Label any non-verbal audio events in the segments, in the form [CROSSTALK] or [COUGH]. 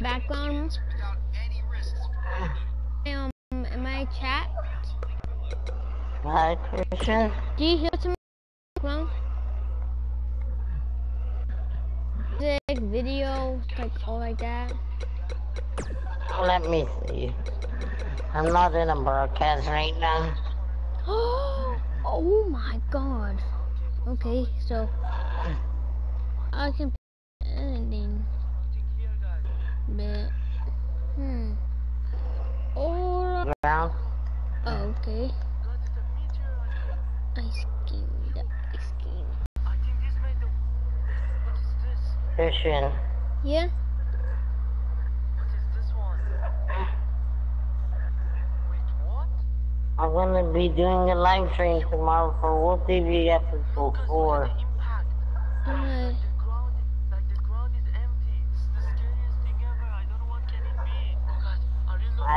background? Um, in my chat? Hi, Christian. Do you hear some background? Music, video, like all like that. Let me see. I'm not in a broadcast right now. [GASPS] oh my god. Okay, so I can Ground. oh okay. I schemed. I schemed. Christian. Yeah. I'm gonna be doing a live stream tomorrow for Wolf TV episode 4.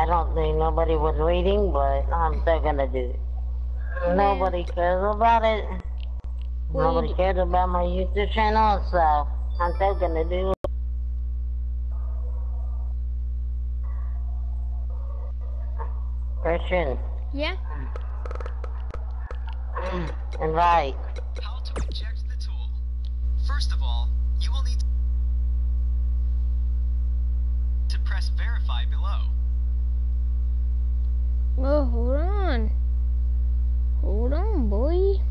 I don't think nobody was waiting, but I'm still gonna do it. Nobody cares about it. Well, Nobody cares about my YouTube channel, so I'm still gonna do it. Christian, Yeah. invite. How to eject the tool. First of all, you will need to press verify below. Oh, hold on. Hold on, boy.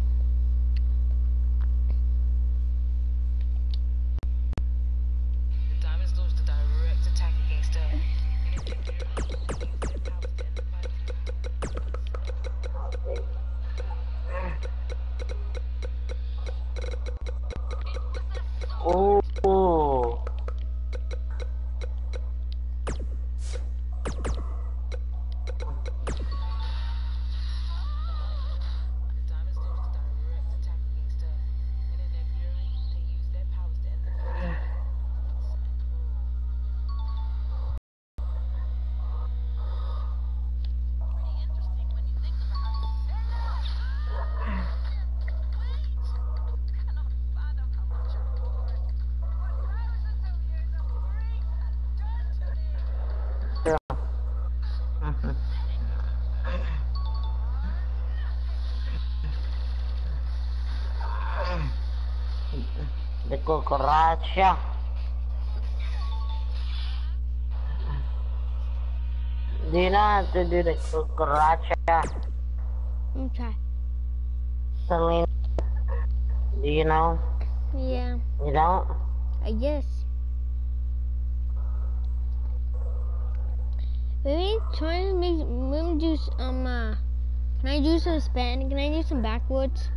The cucaracha. Do you know how to do the cucaracha, Okay. Selena? Do you know? Yeah. You don't? I guess. Maybe try to make maybe do s- um uh can I do some Spanish? Can I do some backwards?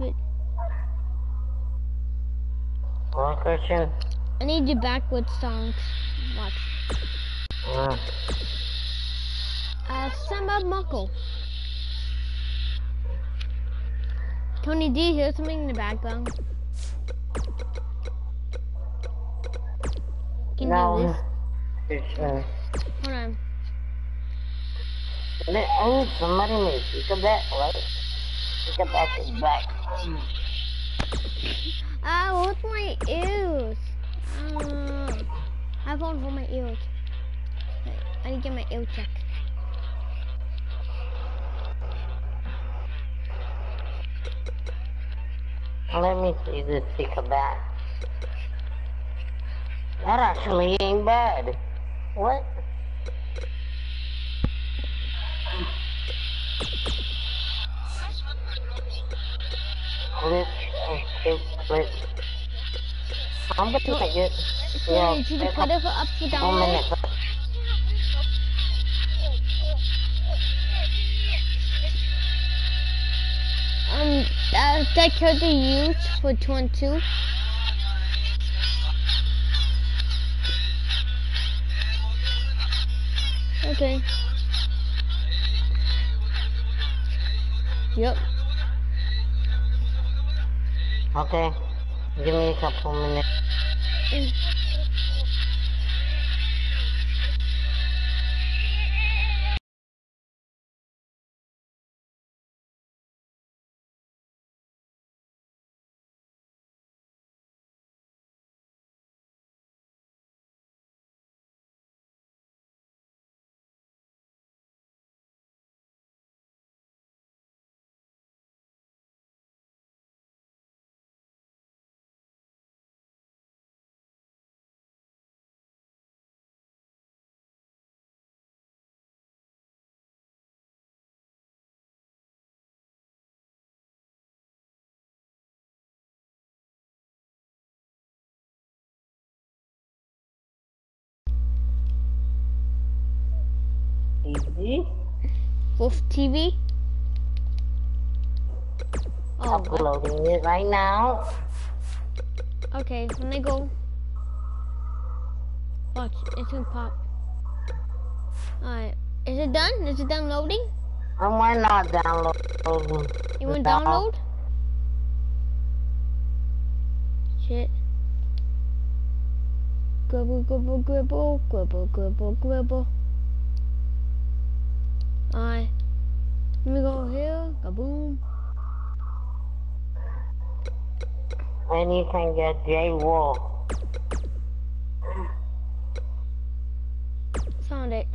What, Christian? I need to do backwards songs. Watch. Uh, Uh, Samba Muckle. Tony, do you hear something in the background? Can you do no. this? Christian. Hold on. Let- Oh, somebody made Pika back, right? Pika back is back. Ah, what's my ears? Ah, I one for my ears. I need to get my ear checked. Let me see this Pika back. That actually ain't bad. What? Clip, clip, clip. I'm gonna make it. So Yeah, I need you to put it up to down. One there. minute. Um, uh, that killed the use for two and two. Okay. Yep. Okay. Give me a couple minutes. TV. Wolf TV. Oh, Uploading it right now. okay. When they go, watch. It's gonna pop. Alright. Is it done? Is it done loading? And we're not downloading. You want to No. download? Shit. Gribble, gribble, gribble, gribble, gribble, gribble. Alright. Let me go here. Kaboom. And you can get J Wolf. Found it.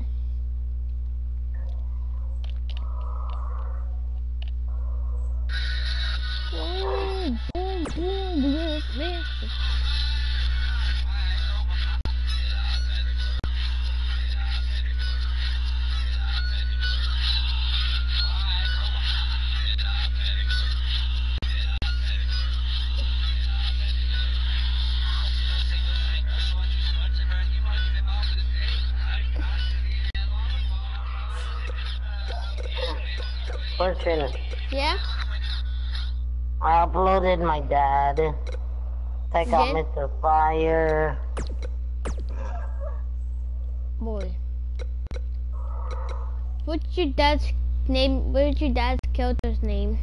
Boom, boom, boom, yes, Yeah? I uploaded my dad. Take out Mr. Fire. Boy. What's your dad's name? What's your dad's character's name?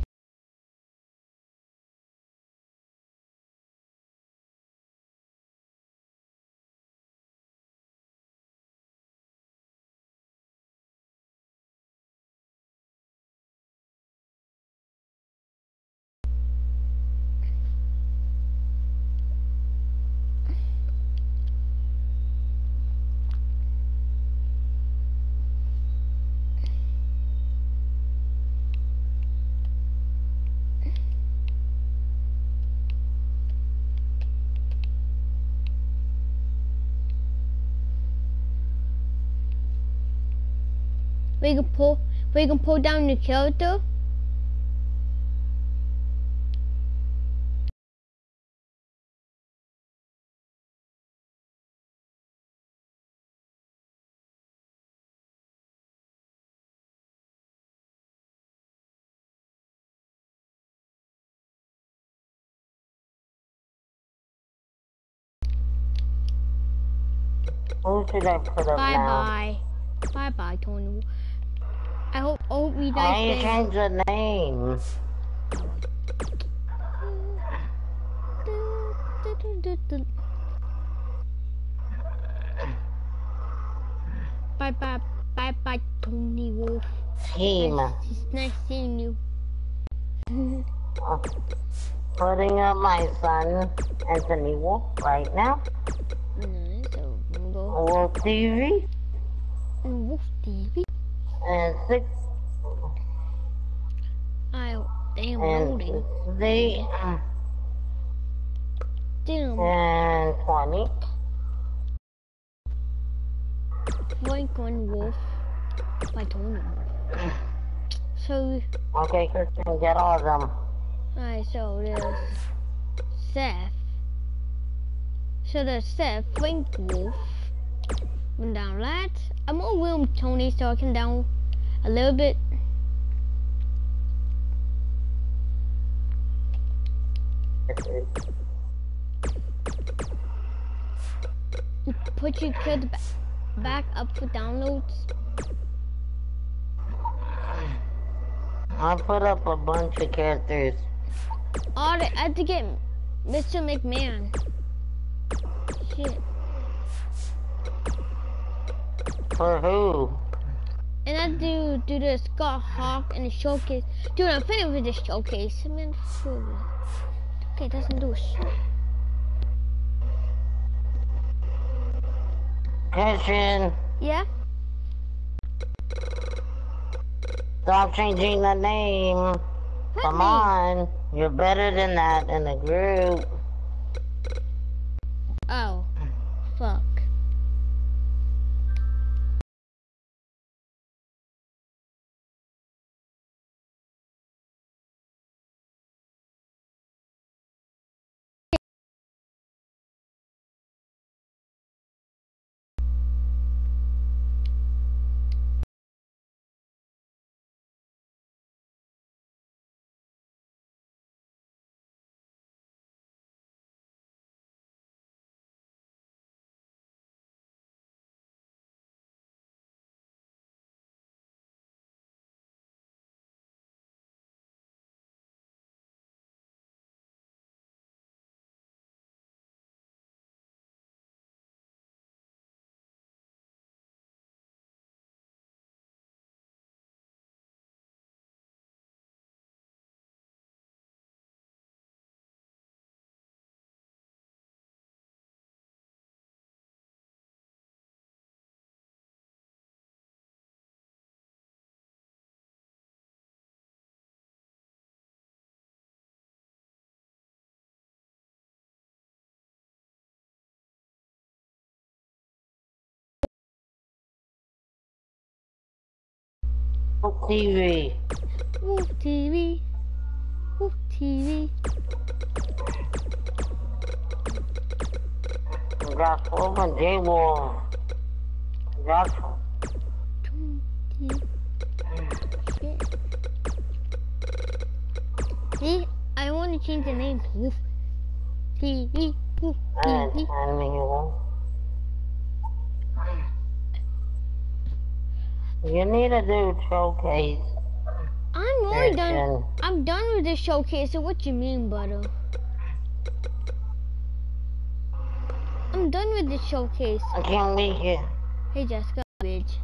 We can pull. We can pull down your character. Who should I put Bye bye. Bye bye, Tony. I hope. Oh, I hope Why guys. you change the name? Bye bye bye bye Tony Wolf. Team. It's nice seeing you. [LAUGHS] Putting up my son, Anthony Wolf, right now. Nice. So we'll Wolf TV. Wolf TV. And six I damn and loading. sixty Damn. and twenty. Boink on Wolf by Tony Wolf. So Okay, Christian, get all of them. alright, so there's Seth. So there's Seth, Frank Wolf. Went down that. I'm gonna room Tony so I can down a little bit. Put your kid ba- back up for downloads. I put up a bunch of characters. Oh, I had to get Mr. McMahon. Shit. For who? And I do do the Scott Hawk and the showcase. Dude, I'm finished with the showcase. Man, fool. Okay, doesn't do shit. Christian, Yeah? stop changing the name. What Come name? on. You're better than that in the group. TV. Wolf TV. Wolf TV. Gospel and J War. Gospel. See, I want to change the name to Wolf TV. Wolf And TV. You need to do showcase I'm already done. I'm done with the showcase. So what you mean, butter? I'm done with the showcase. I can't make it. Hey, Jessica, bitch.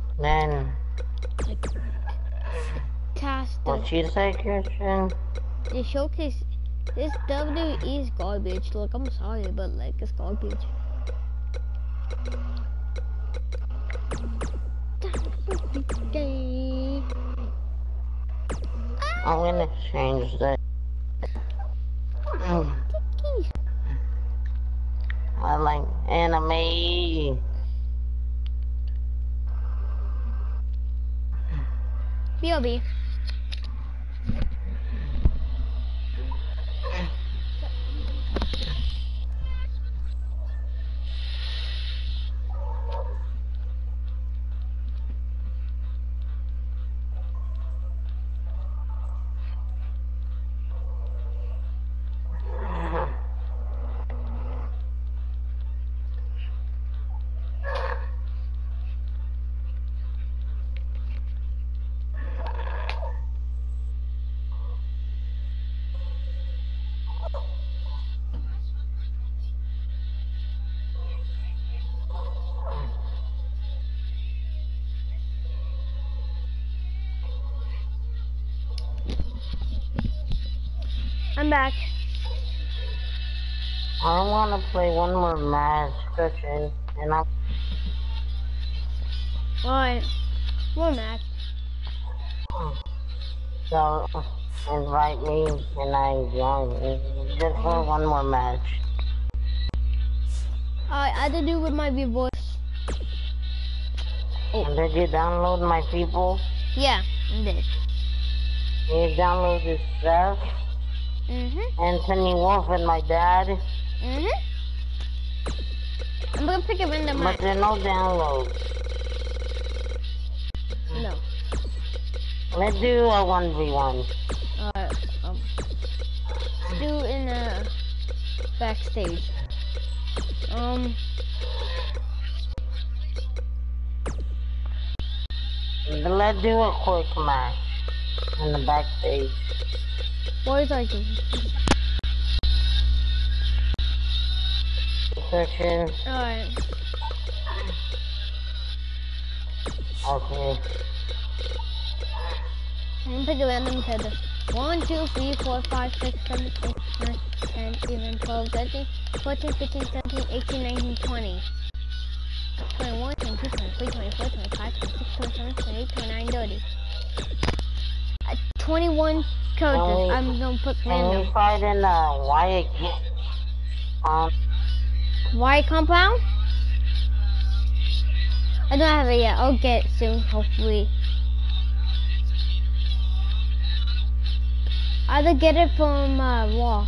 Task the, what you say, Christian? the showcase. This WWE is garbage. Look, I'm sorry, but like it's garbage. I'm gonna change that. Mm, I like anime. BRB. Back. I want to play one more match, Christian, and I'm Alright. One match. so invite me and I join just for one more match. Alright, I had to do with my big voice. And did you download my people? Yeah, I did. You download this Seth, Mm-hmm. Anthony Wolf, and my dad, Mm-hmm. I'm gonna pick a random but there are no downloads. No. Let's do a 1v1. Alright, um. Do in a backstage. Um. Let's do a quick match in the backstage. What is like? Christian, Alright. okay. I'm gonna pick a random header. 1, 2, 3, 4, 5, 6, 7, 8, 9, 10, 11, 12, 13, 14, 15, 17, 18, 19, 20. 21, 22, 23, 24, 25, 26, 27, 28, 29, 30. Uh, 21 characters. Only- I'm gonna put random. fight in uh, Wyatt Um, Wyatt compound? I don't have it yet. I'll get it soon, hopefully. Either get it from uh, Raw.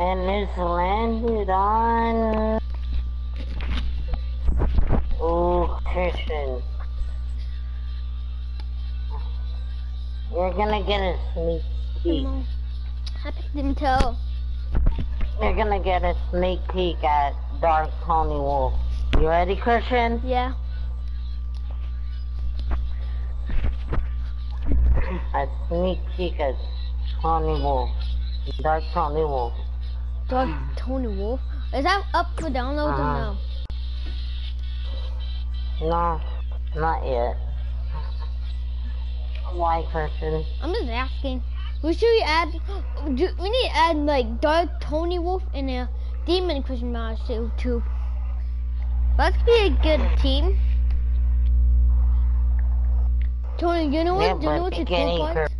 And it's landed on. Oh, Christian. You're gonna get a sneak peek. Come. I picked him too. You're gonna get a sneak peek at Dark Tony Wolf. You ready, Christian? Yeah. A sneak peek at Tony Wolf. Dark Tony Wolf. Dark Tony Wolf. Is that up for download Uh-huh. or no? No, not yet. Why, Christian? I'm just asking. We should add. Do, we need to add like Dark Tony Wolf and a Demon Christian Mouse too. That could be a good team. Tony, you know what? Yeah, do you know what the you cool part?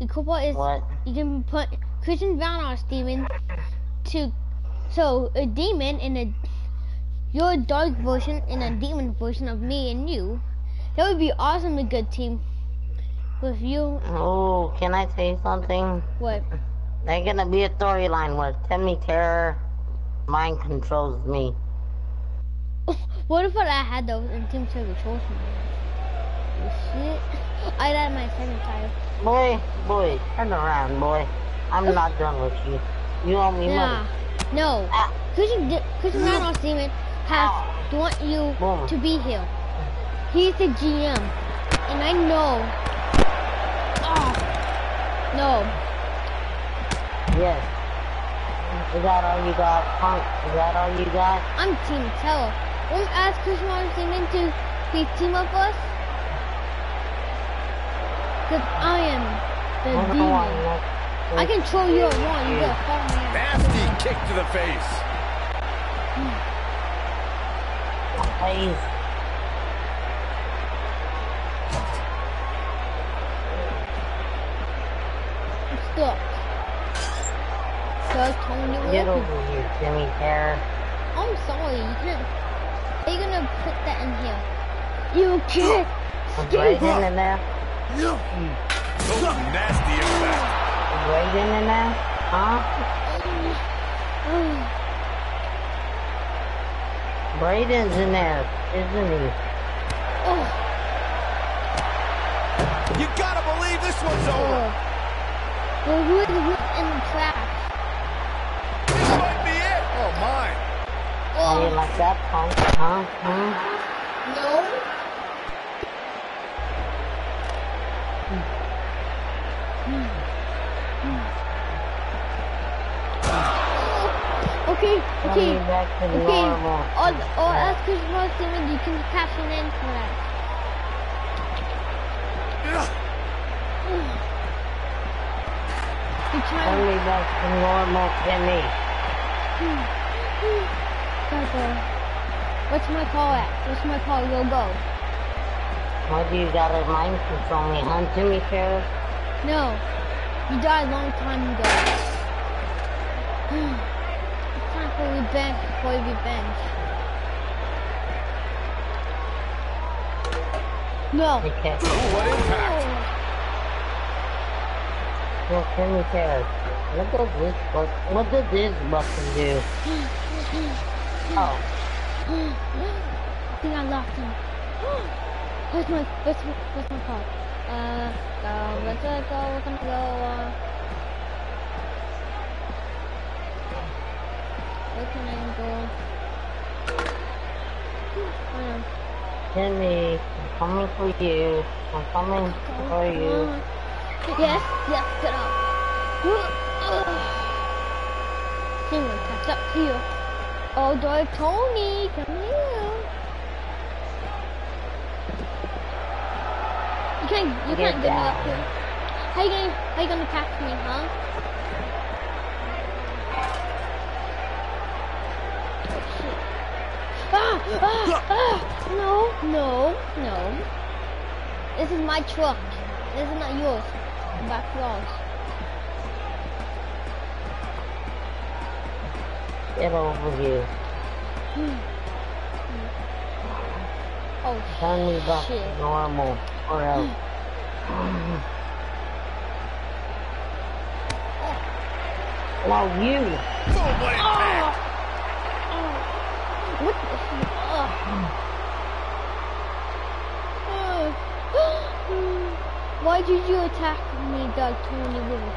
The cool part is What? you can put Christian Vanoss demon to so a demon and a your dark version and a demon version of me and you. That would be awesome a good team. With you Oh, can I say something? what? There's gonna be a storyline where Timmy Terror mind controls me. [LAUGHS] What if I had those and Team Server chose me? Shit. I got my second time. Boy, boy, turn around, boy. I'm not done with you. You owe me Nah. money. No. Ah, Christian Christian Vanoss demon has want you Boom. to be here. He's the GM. And I know. Oh. No. yes. Is that all you got, punk? Is that all you got? I'm Team Terror. Won't ask Christian Vanoss demon to be team up us. [SIGHS] Cause I am the I don't know why demon. You I control your one. You gotta follow me. Nasty kick to the face. Please. I'm stuck. So Tony Get over here, Timmy Terror. I'm sorry, you can't. Are you gonna put that in here? You can't. Is Raiden in there? Hmm. Oh, nasty impact. Is Raiden in there? Huh? Brayden's in there, isn't he? Oh, You gotta believe this one's over. oh. We're really whipped in the trash. This might be it. Oh, my. Oh. How you Oh, like that, punk? Huh? Huh? no. Hmm. Okay, okay, okay. normal. All, all ask Christmas Demon, you can caption in for that. [SIGHS] Me back to normal, go. What's my call at? What's my call? Go go. Why do you gotta mind control me, huh, Timmy Terror? No. You died a long time ago. [SIGHS] [SIGHS] it's time for revenge for revenge. No. Okay. Ooh, what impact. Well, Timmy Terror. What does this button, what does this button do? Oh, I think I locked him. Where's my, where's my, where's my call? Uh, go, let's go, we're gonna go, uh... Where can I go? Timmy, I'm coming for you. I'm coming for you. Yes, yes, get up. Will catch up to you. Oh, Dog Tony, come here. You can't, you Get can't get me up here. How you gonna, how you gonna catch me, huh? Oh, shit. Ah, ah, ah! No, no, no. This is my truck. This is not yours. Back yours. Get over here. Hmm. Oh Turn me back shit. to normal, or else. Hmm. No, you. Boom, what impact. What the fuck? Why did you attack me, Doug Tony Wolf?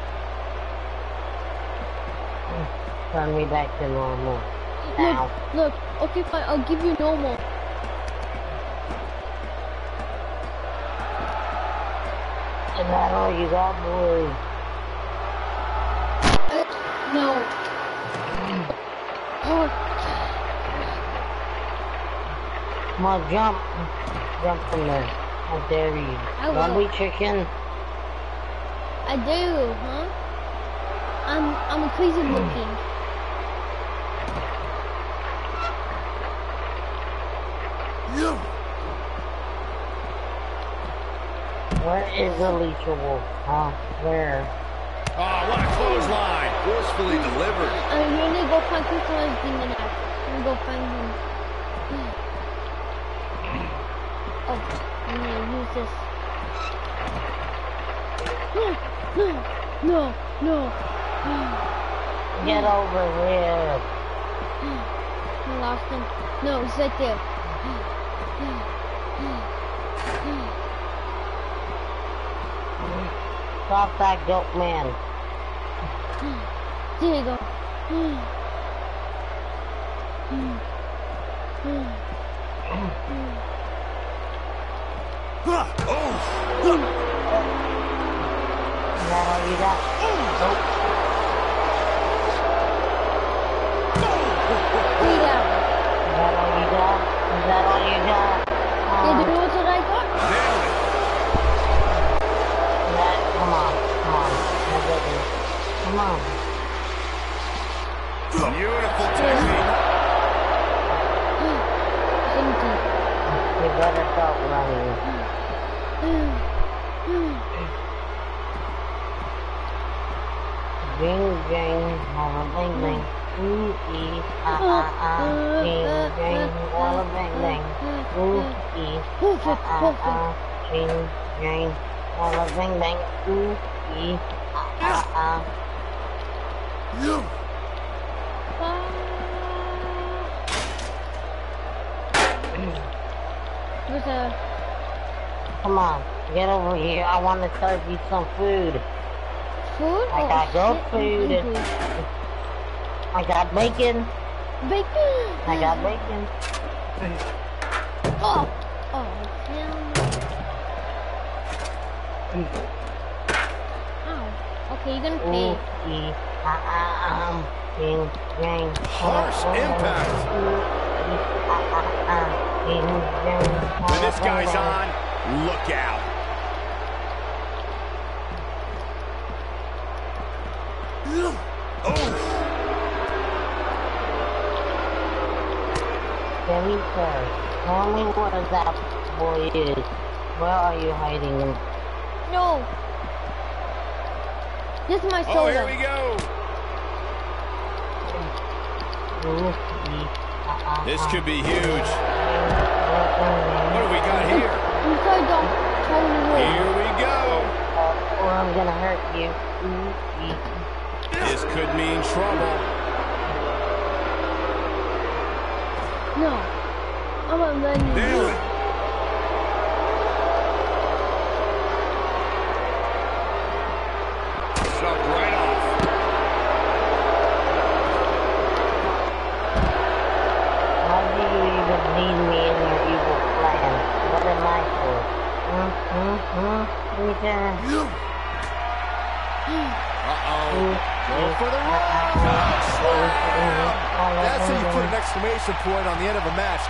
Turn me back to normal. Look, Now. look, okay fine, I'll give you normal. Is that all you got, boy? No. [CLEARS THROAT] Oh, Come on, jump. Jump from there. How dare you. I Don't will. be chicken. I do, huh? I'm I'm a crazy hmm. looking. Where is Alicia Wolf? Huh? Where? Oh, what a clothesline. Forcefully delivered. I'm gonna go find Crystallize Demon Axe. I'm gonna go find him. Oh, I'm gonna use this. No, no, no. Get over here. I lost him. No, it's right there. Stop that goat man. There you go. Walla, bing, bing. Ooh, ee, ah, ah, ah. Bing, bing, walla, bing, bing. Ooh, ee, ah, ah, ah. Bing, bing, walla, bing, bing. Ooh, ee, ah, ah, ah. There's a Come on, get over here. I want to serve you some food. food? I Oh, got shit, I'm food. Hungry. I got bacon. Bacon. I got bacon. Oh. Oh, hell. Ow. Okay, you're gonna Ooh, pay. ee, ah, ah, um, bing, bing. Harsh impact. Ooh, ee, ah, ah, ah. Bing, bing, When this guy's on, look out. Oh, Very sir. Tell me where that boy is. Where are you hiding him? No. This is my oh, here we go. Ooh, ee, This could be huge. What What do we got here? I'm sorry, don't tell me where. Here we go. Or I'm gonna hurt you. Ooh, ee. This could mean trouble. No. I'm not letting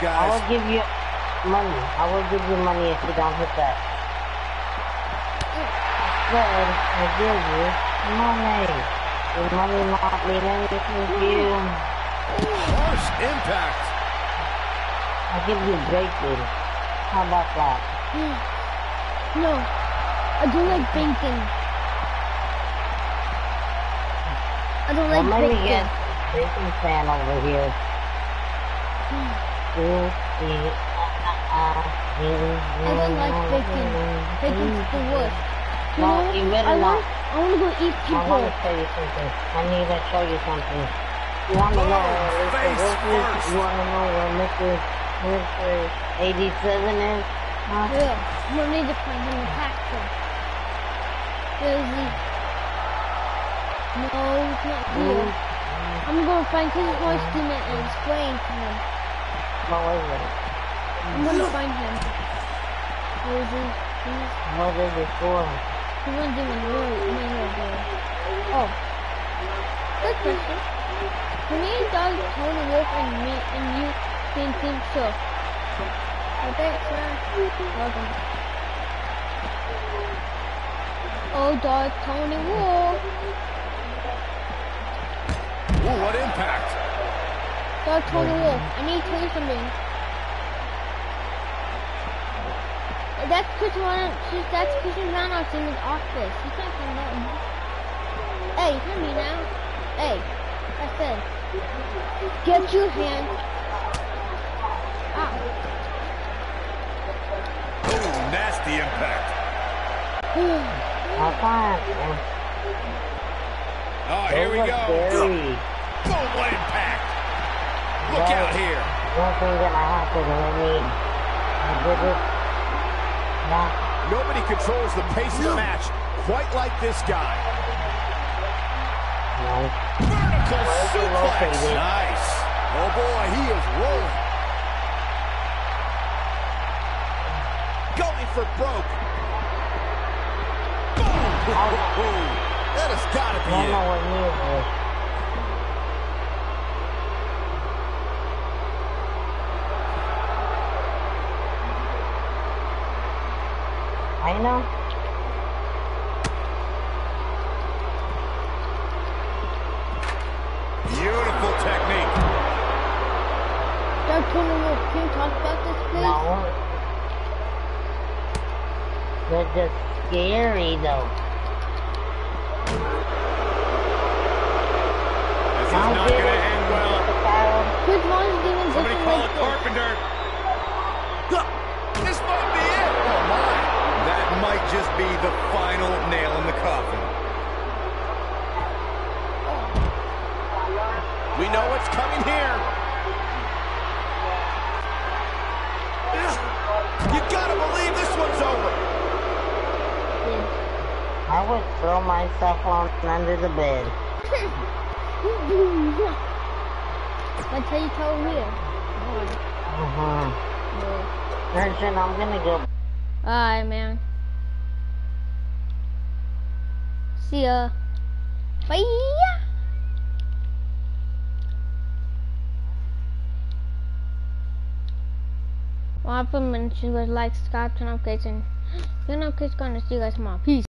end of a match, I will give you money. I will give you money if you don't hit that. Good. I give you money. Your money not mean anything to you. Harsh impact. I give you bacon. How about that? No. I don't like bacon. I don't Well, like let me bacon. get bacon fan over here. Hmm. Ooh, ee, ah, ah, ah. Ding, I don't like bacon. Bacon's the ding. worst. You No, know, I not. want, I want to go eat I people. want to show you something. I need to show you something. You want to know where Mr. face Wilson is? first. You want to know where Mr. Mr. 87 is? Huh? Yeah, we need to find him a taxi. Where is he? No, he's not here. I'm gonna find his voice demon and explain to him. What was it? I'm gonna find him. Where is he? He's, What is it for? he went in the room. in the room. Oh. Good question. For me, Doug, Tony Wolf, and me, and you, being Team Shook. Okay, sir. Welcome. Oh, dog Tony Wolf. Ooh, what impact. Doug, Tony Wolf. I need to tell you something. That's Chris Ron. That's Christian Ronald's in his office. He can't come down. Hey, you can be now. Hey, I said, get your hand out. Ooh, nasty impact. How fast? Oh, here we go. Scary. Boom, what impact. Look out here. Nothing gonna happen to me. I did it. Nobody controls the pace of the match quite like this guy. Nice. Vertical suplex. Nice. Oh boy, he is rolling. Going for broke. Boom. [LAUGHS] That has got to be it. what he is this. I know. Beautiful technique. Doug, Tony Wolf, can you talk about this, please? No. They're just scary though. This is Now not did under the bed. [LAUGHS] How you tell here. Uh-huh. Urgent, I'm gonna go. Alright, man. See ya. Bye. Well, I put you guys like, subscribe, turn on notifications. Turn on notifications, gonna see you guys tomorrow. Peace.